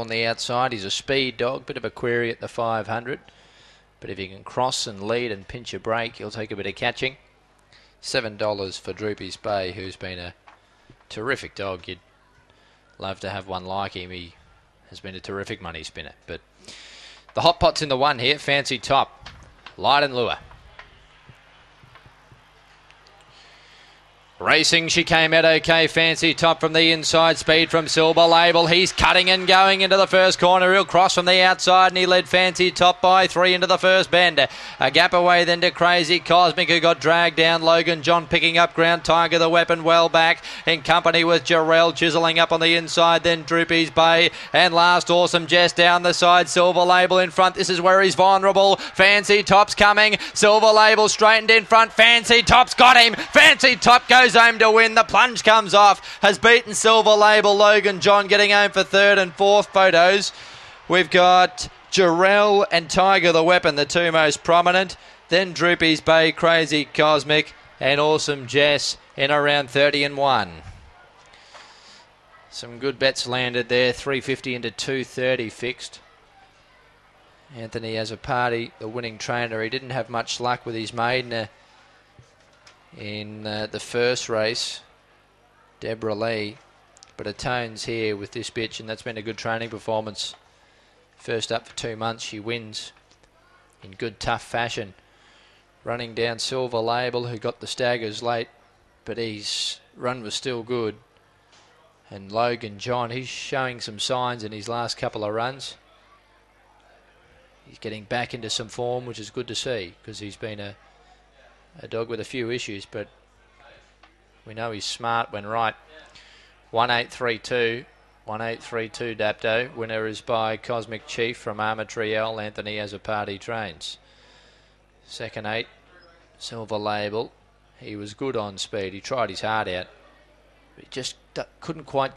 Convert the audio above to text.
on the outside. He's a speed dog, bit of a query at the 500. But if he can cross and lead and pinch a break, he'll take a bit of catching. $7 for Droopy's Bay, who's been a terrific dog. You'd love to have one like him. He has been a terrific money spinner. But the hot pot's in the one here. Fancy top. Light and lure. Racing, she came out okay. Fancy top from the inside. Speed from Silver Label. He's cutting and going into the first corner. He'll cross from the outside and he led Fancy top by three into the first bend. A gap away then to Crazy Cosmic who got dragged down. Logan John picking up ground. Tiger the weapon well back in company with Jarrell chiseling up on the inside. Then Droopy's Bay and last Awesome Jess down the side. Silver Label in front. This is where he's vulnerable. Fancy Top's coming. Silver Label straightened in front. Fancy Top's got him. Fancy Top goes home to win. The plunge comes off. Has beaten Silver Label. Logan John getting home for third and fourth photos. We've got Jarrell and Tiger the Weapon, the two most prominent. Then Droopy's Bay, Crazy Cosmic, and Awesome Jess in around 30 and 1. Some good bets landed there. 350 into 230 fixed. Anthony Azzopardi, the winning trainer. He didn't have much luck with his maiden. Uh, In uh, the first race, Deborah Lee. But atones here with this bitch, and that's been a good training performance. First up for two months, she wins in good, tough fashion. Running down Silver Label, who got the staggers late, but his run was still good. And Logan John, he's showing some signs in his last couple of runs. He's getting back into some form, which is good to see because he's been a a dog with a few issues, but we know he's smart when right. 1832. 1832 Dapto. Winner is by Cosmic Chief from Armour Triel. Anthony Azzopardi trains. Second eight, Silver Label. He was good on speed. He tried his heart out. He just couldn't quite